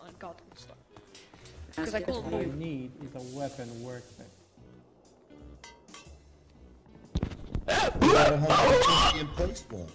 on got good stuff. Because I couldn't What I need is a weapon workbench. You gotta have a in place one.